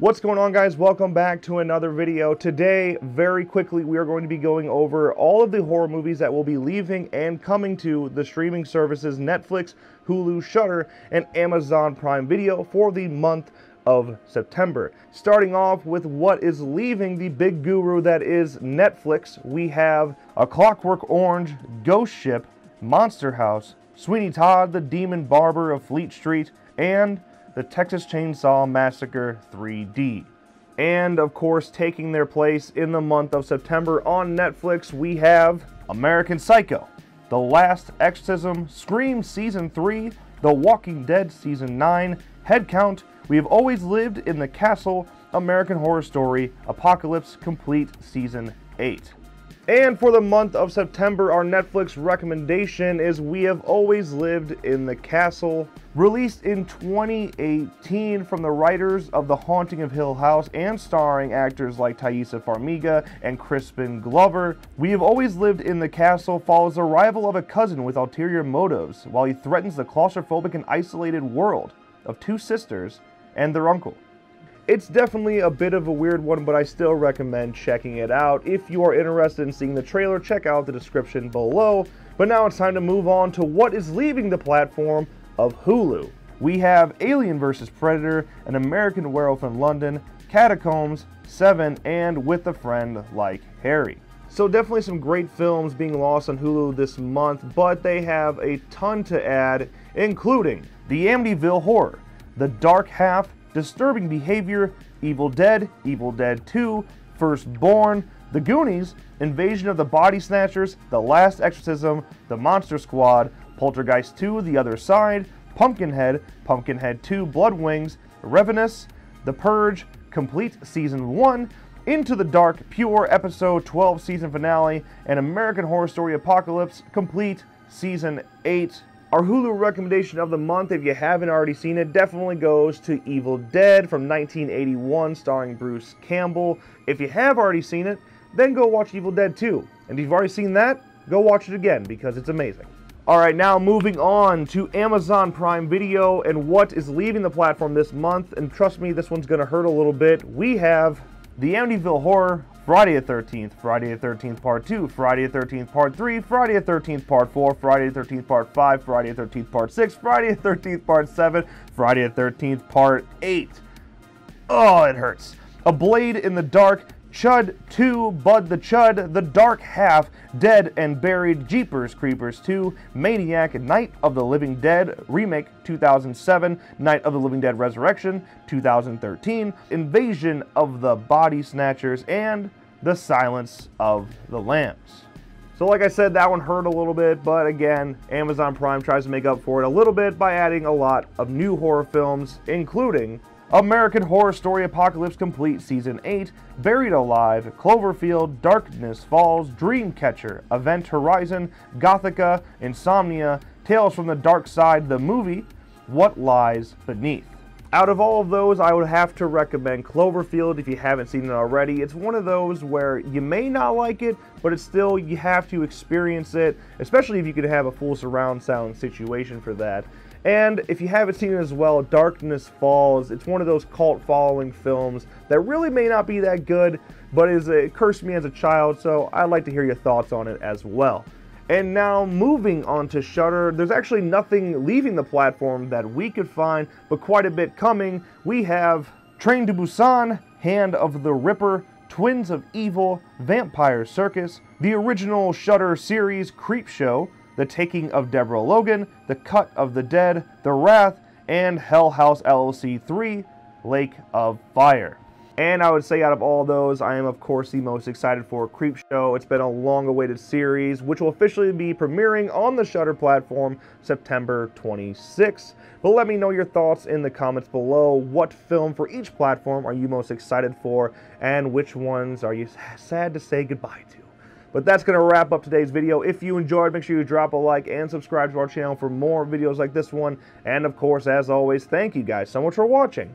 What's going on guys? Welcome back to another video. Today, very quickly, we are going to be going over all of the horror movies that will be leaving and coming to the streaming services Netflix, Hulu, Shudder, and Amazon Prime Video for the month of September. Starting off with what is leaving the big guru that is Netflix, we have A Clockwork Orange, Ghost Ship, Monster House, Sweeney Todd, the Demon Barber of Fleet Street, and the Texas Chainsaw Massacre 3D. And of course, taking their place in the month of September on Netflix, we have American Psycho, The Last Exorcism, Scream Season 3, The Walking Dead Season 9, Headcount, We Have Always Lived in the Castle, American Horror Story, Apocalypse Complete Season 8. And for the month of September, our Netflix recommendation is We Have Always Lived in the Castle. Released in 2018 from the writers of The Haunting of Hill House and starring actors like Taissa Farmiga and Crispin Glover, We Have Always Lived in the Castle follows the arrival of a cousin with ulterior motives while he threatens the claustrophobic and isolated world of two sisters and their uncle. It's definitely a bit of a weird one, but I still recommend checking it out. If you are interested in seeing the trailer, check out the description below. But now it's time to move on to what is leaving the platform of Hulu. We have Alien vs. Predator, An American Werewolf in London, Catacombs, Seven, and With a Friend Like Harry. So definitely some great films being lost on Hulu this month, but they have a ton to add, including The Amityville Horror, The Dark Half, Disturbing Behavior, Evil Dead, Evil Dead 2, Firstborn, The Goonies, Invasion of the Body Snatchers, The Last Exorcism, The Monster Squad, Poltergeist 2, The Other Side, Pumpkinhead, Pumpkinhead 2, Blood Wings, Ravenous, The Purge, Complete Season 1, Into the Dark, Pure Episode 12 Season Finale, and American Horror Story Apocalypse, Complete Season 8. Our Hulu recommendation of the month, if you haven't already seen it, definitely goes to Evil Dead from 1981, starring Bruce Campbell. If you have already seen it, then go watch Evil Dead 2. And if you've already seen that, go watch it again because it's amazing. Alright, now moving on to Amazon Prime Video and what is leaving the platform this month. And trust me, this one's going to hurt a little bit. We have The Amityville Horror, Friday the 13th, Friday the 13th Part 2, Friday the 13th Part 3, Friday the 13th Part 4, Friday the 13th Part 5, Friday the 13th Part 6, Friday the 13th Part 7, Friday the 13th Part 8. Oh, it hurts. A Blade in the Dark, Chud 2, Bud the Chud, The Dark Half, Dead and Buried, Jeepers Creepers 2, Maniac, Night of the Living Dead, Remake 2007, Night of the Living Dead Resurrection 2013, Invasion of the Body Snatchers, and The Silence of the Lambs. So like I said, that one hurt a little bit, but again, Amazon Prime tries to make up for it a little bit by adding a lot of new horror films, including American Horror Story Apocalypse Complete Season 8, Buried Alive, Cloverfield, Darkness Falls, Dreamcatcher, Event Horizon, Gothika, Insomnia, Tales from the Dark Side, the movie, What Lies Beneath. Out of all of those, I would have to recommend Cloverfield if you haven't seen it already. It's one of those where you may not like it, but it's still, you have to experience it, especially if you could have a full surround sound situation for that. And if you haven't seen it as well, Darkness Falls, it's one of those cult following films that really may not be that good, but is it cursed me as a child, so I'd like to hear your thoughts on it as well. And now moving on to Shudder, there's actually nothing leaving the platform that we could find, but quite a bit coming. We have Train to Busan, Hand of the Ripper, Twins of Evil, Vampire Circus, the original Shudder series Creepshow, the Taking of Deborah Logan, The Cut of the Dead, The Wrath, and Hell House LLC 3, Lake of Fire. And I would say out of all those, I am of course the most excited for Creepshow. It's been a long awaited series, which will officially be premiering on the Shudder platform September 26. But let me know your thoughts in the comments below. What film for each platform are you most excited for, and which ones are you sad to say goodbye to? But that's going to wrap up today's video. If you enjoyed, make sure you drop a like and subscribe to our channel for more videos like this one. And of course, as always, thank you guys so much for watching.